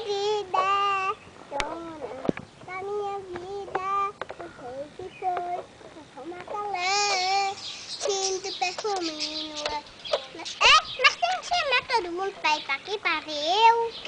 minha vida, dona da minha vida, O sei que foi, foi uma galã, sinto perfume no é, ar. É, mas tem que chamar todo mundo pra ir pra aqui pra ver eu.